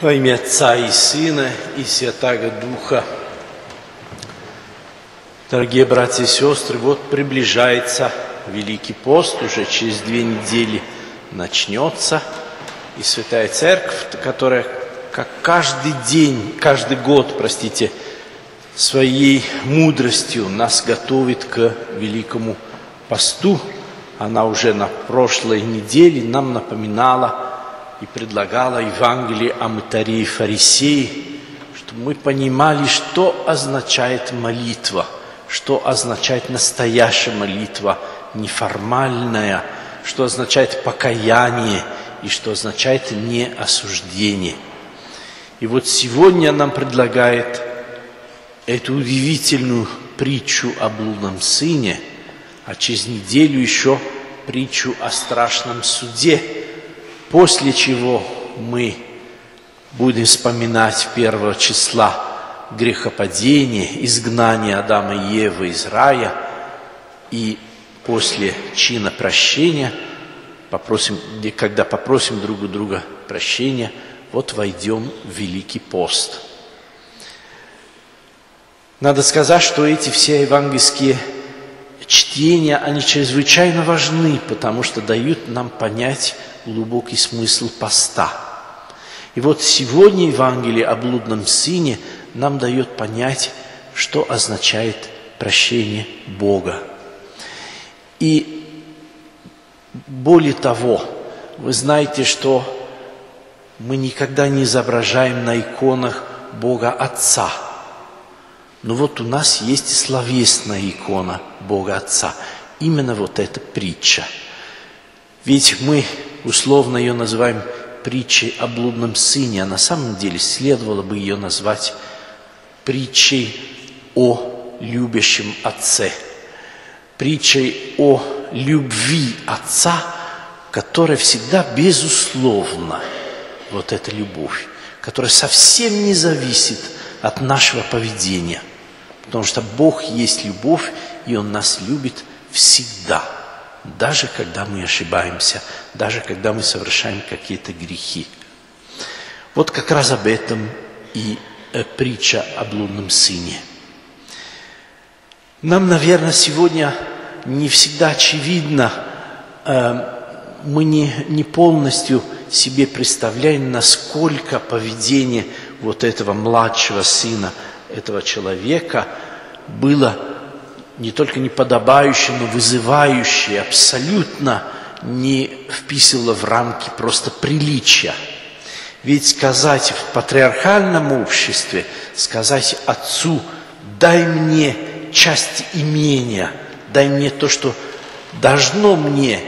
Во имя Отца и Сына и Святаго Духа. Дорогие братья и сестры, вот приближается Великий пост, уже через две недели начнется. И Святая Церковь, которая как каждый день, каждый год, простите, своей мудростью нас готовит к Великому посту. Она уже на прошлой неделе нам напоминала и предлагала Евангелие о мытаре и фарисее, чтобы мы понимали, что означает молитва, что означает настоящая молитва, неформальная, что означает покаяние и что означает неосуждение. И вот сегодня нам предлагает эту удивительную притчу о блудном сыне, а через неделю еще притчу о страшном суде, после чего мы будем вспоминать первого числа грехопадение, изгнание Адама и Евы из рая, и после чина прощения, попросим, когда попросим друг у друга прощения, вот войдем в Великий пост. Надо сказать, что эти все евангельские чтения, они чрезвычайно важны, потому что дают нам понять глубокий смысл поста. И вот сегодня Евангелие о блудном сыне нам дает понять, что означает прощение Бога. И более того, вы знаете, что мы никогда не изображаем на иконах Бога Отца. Но вот у нас есть и словесная икона Бога Отца. Именно вот эта притча. Ведь мы условно ее называем притчей о блудном сыне, а на самом деле следовало бы ее назвать притчей о любящем отце, притчей о любви отца, которая всегда безусловна, вот эта любовь, которая совсем не зависит от нашего поведения, потому что Бог есть любовь, и Он нас любит всегда – даже когда мы ошибаемся, даже когда мы совершаем какие-то грехи. Вот как раз об этом и э, притча о блудном сыне. Нам, наверное, сегодня не всегда очевидно, э, мы не, не полностью себе представляем, насколько поведение вот этого младшего сына, этого человека было не только неподобающее, но вызывающее, абсолютно не вписывало в рамки просто приличия. Ведь сказать в патриархальном обществе, сказать отцу, дай мне часть имения, дай мне то, что должно мне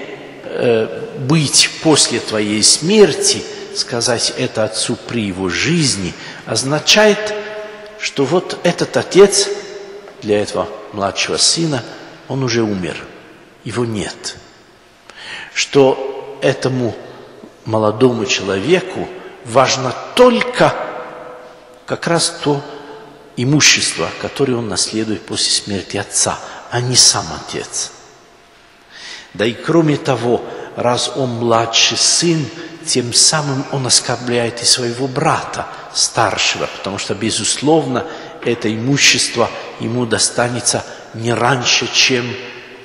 э, быть после твоей смерти, сказать это отцу при его жизни, означает, что вот этот отец для этого младшего сына, он уже умер, его нет. Что этому молодому человеку важно только как раз то имущество, которое он наследует после смерти отца, а не сам отец. Да и кроме того, раз он младший сын, тем самым он оскорбляет и своего брата старшего, потому что, безусловно, это имущество ему достанется не раньше, чем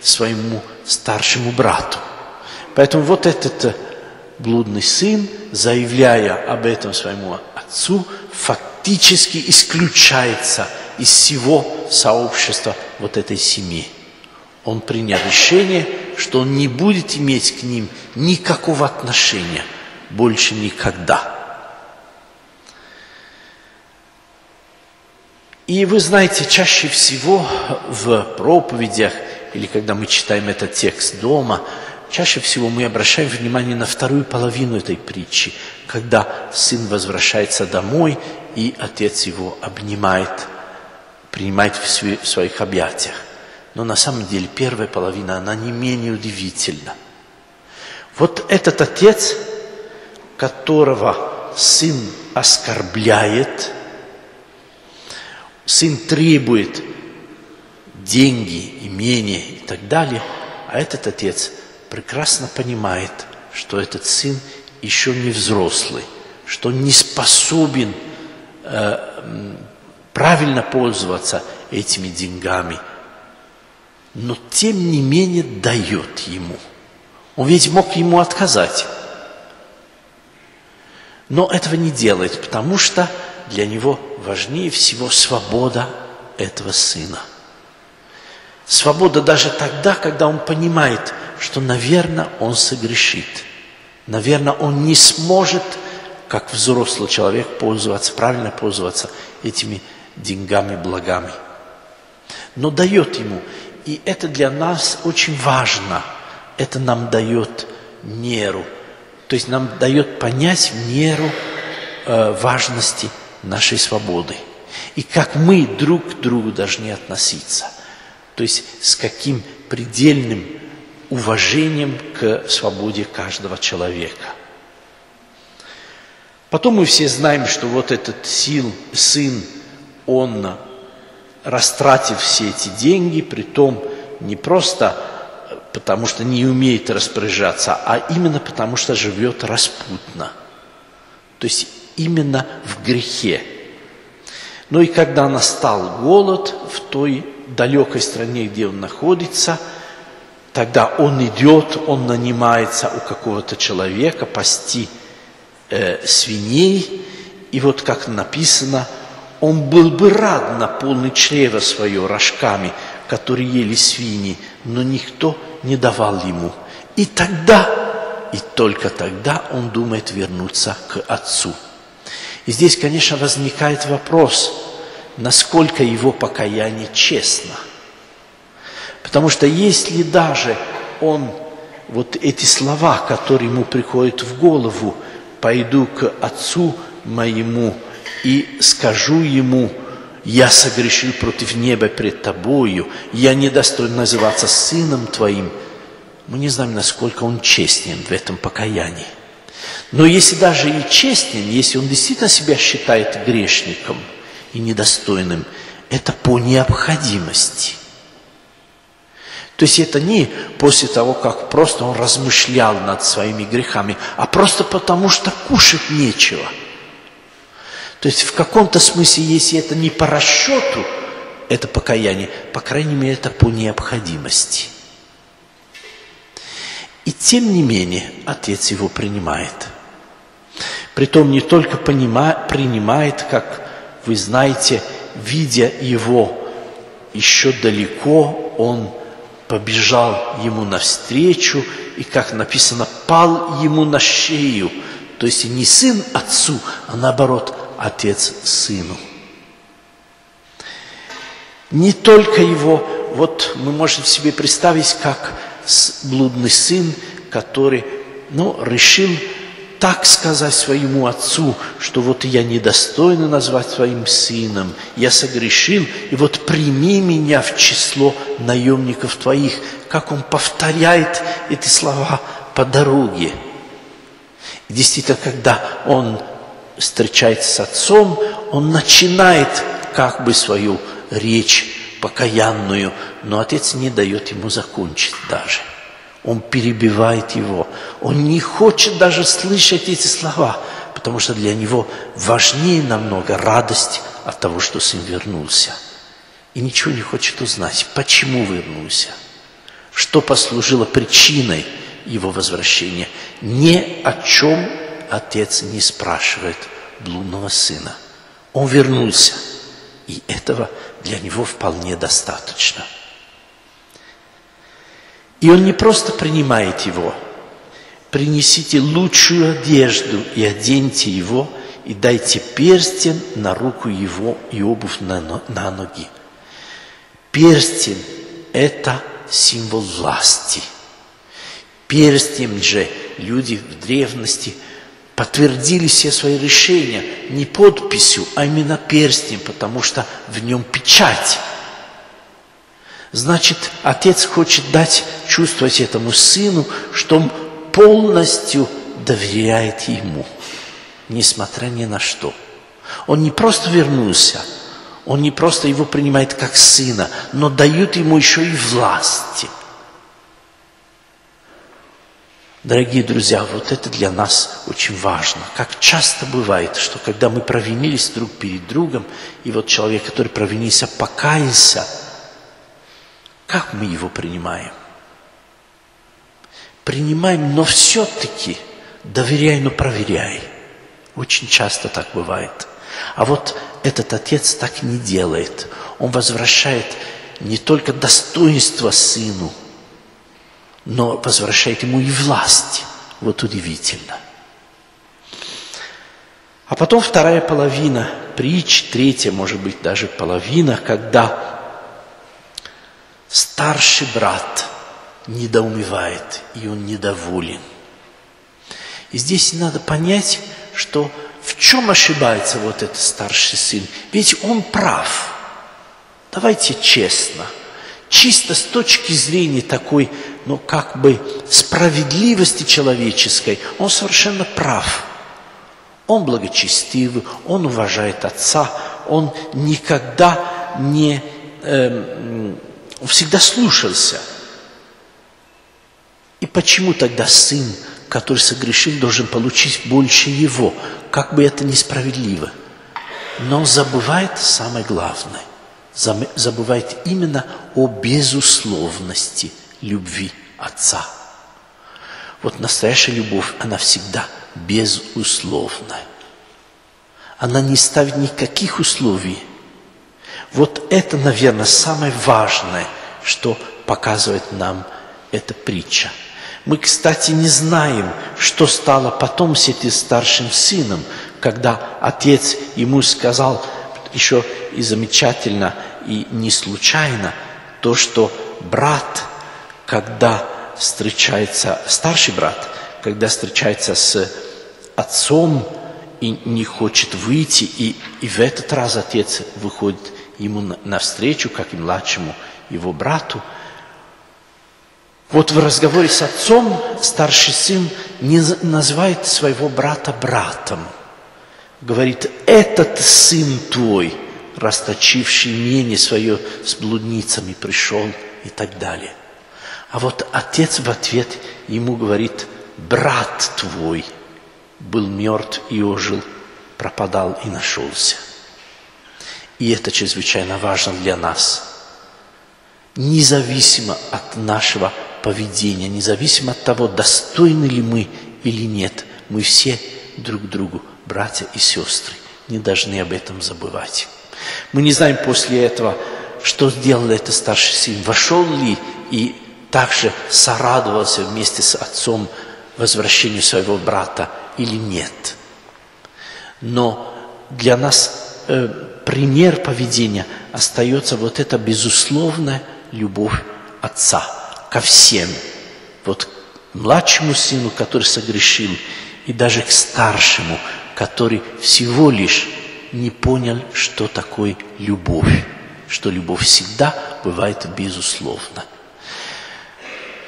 своему старшему брату. Поэтому вот этот э, блудный сын, заявляя об этом своему отцу, фактически исключается из всего сообщества вот этой семьи. Он принял решение, что он не будет иметь к ним никакого отношения больше никогда. И вы знаете, чаще всего в проповедях или когда мы читаем этот текст дома, чаще всего мы обращаем внимание на вторую половину этой притчи, когда сын возвращается домой, и отец его обнимает, принимает в своих объятиях. Но на самом деле первая половина, она не менее удивительна. Вот этот отец, которого сын оскорбляет – сын требует деньги, имение и так далее, а этот отец прекрасно понимает, что этот сын еще не взрослый, что он не способен э, правильно пользоваться этими деньгами, но тем не менее дает ему. Он ведь мог ему отказать. Но этого не делает, потому что для него важнее всего свобода этого сына. Свобода даже тогда, когда он понимает, что, наверное, он согрешит. Наверное, он не сможет, как взрослый человек, пользоваться, правильно пользоваться этими деньгами, благами. Но дает ему. И это для нас очень важно. Это нам дает меру – то есть нам дает понять меру э, важности нашей свободы. И как мы друг к другу должны относиться. То есть с каким предельным уважением к свободе каждого человека. Потом мы все знаем, что вот этот сил, сын, он, растратив все эти деньги, при том не просто потому что не умеет распоряжаться, а именно потому что живет распутно. То есть именно в грехе. Ну и когда настал голод в той далекой стране, где он находится, тогда он идет, он нанимается у какого-то человека пасти э, свиней, и вот как написано, он был бы рад наполнить чрево свое рожками, которые ели свиньи, но никто не давал ему. И тогда, и только тогда он думает вернуться к отцу. И здесь, конечно, возникает вопрос, насколько его покаяние честно. Потому что если даже он, вот эти слова, которые ему приходят в голову, пойду к отцу моему и скажу ему, я согрешил против неба пред тобою, я не достоин называться сыном твоим. Мы не знаем, насколько он честен в этом покаянии. Но если даже и честен, если он действительно себя считает грешником и недостойным, это по необходимости. То есть это не после того, как просто он размышлял над своими грехами, а просто потому, что кушать нечего – то есть в каком-то смысле, если это не по расчету, это покаяние, по крайней мере, это по необходимости. И тем не менее, отец его принимает. Притом не только понима, принимает, как вы знаете, видя его еще далеко, он побежал ему навстречу и, как написано, пал ему на шею. То есть не сын отцу, а наоборот, отец сыну. Не только его, вот мы можем себе представить, как блудный сын, который ну, решил так сказать своему отцу, что вот я недостойно назвать своим сыном, я согрешил, и вот прими меня в число наемников твоих, как он повторяет эти слова по дороге. И действительно, когда он встречается с отцом, он начинает как бы свою речь покаянную, но отец не дает ему закончить даже. Он перебивает его. Он не хочет даже слышать эти слова, потому что для него важнее намного радость от того, что сын вернулся. И ничего не хочет узнать, почему вернулся, что послужило причиной его возвращения. Ни о чем отец не спрашивает блудного сына. Он вернулся, и этого для него вполне достаточно. И он не просто принимает его. Принесите лучшую одежду и оденьте его, и дайте перстень на руку его и обувь на, на ноги. Перстень – это символ власти. Перстень же люди в древности – подтвердили все свои решения не подписью, а именно перстнем, потому что в нем печать. Значит, отец хочет дать чувствовать этому сыну, что он полностью доверяет ему, несмотря ни на что. Он не просто вернулся, он не просто его принимает как сына, но дают ему еще и власти. Дорогие друзья, вот это для нас очень важно. Как часто бывает, что когда мы провинились друг перед другом, и вот человек, который провинился, покаялся, как мы его принимаем? Принимаем, но все-таки доверяй, но проверяй. Очень часто так бывает. А вот этот отец так не делает. Он возвращает не только достоинство сыну, но возвращает ему и власть. Вот удивительно. А потом вторая половина притч, третья, может быть, даже половина, когда старший брат недоумевает, и он недоволен. И здесь надо понять, что в чем ошибается вот этот старший сын? Ведь он прав. Давайте честно. Чисто с точки зрения такой, ну как бы справедливости человеческой, он совершенно прав. Он благочестивый, он уважает отца, он никогда не, э, всегда слушался. И почему тогда сын который согрешил, должен получить больше его, как бы это несправедливо. Но забывает самое главное. Забывает именно о безусловности любви Отца. Вот настоящая любовь, она всегда безусловная. Она не ставит никаких условий. Вот это, наверное, самое важное, что показывает нам эта притча – мы, кстати, не знаем, что стало потом с этим старшим сыном, когда отец ему сказал еще и замечательно, и не случайно, то, что брат, когда встречается, старший брат, когда встречается с отцом и не хочет выйти, и, и в этот раз отец выходит ему навстречу, как и младшему его брату – вот в разговоре с отцом старший сын не называет своего брата братом. Говорит, этот сын твой, расточивший мнение свое с блудницами, пришел и так далее. А вот отец в ответ ему говорит, брат твой был мертв и ожил, пропадал и нашелся. И это чрезвычайно важно для нас. Независимо от нашего поведения, независимо от того, достойны ли мы или нет. Мы все друг другу братья и сестры. Не должны об этом забывать. Мы не знаем после этого, что сделал этот старший сын. Вошел ли и также сорадовался вместе с отцом возвращению своего брата или нет. Но для нас э, пример поведения остается вот эта безусловная любовь отца ко всем. Вот к младшему сыну, который согрешил, и даже к старшему, который всего лишь не понял, что такое любовь, что любовь всегда бывает безусловно.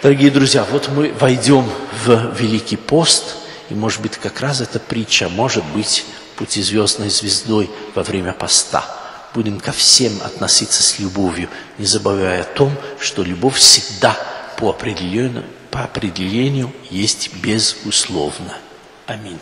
Дорогие друзья, вот мы войдем в Великий пост, и, может быть, как раз эта притча может быть путезвездной звездой во время поста. Будем ко всем относиться с любовью, не забывая о том, что любовь всегда по определению, по определению есть безусловно. Аминь.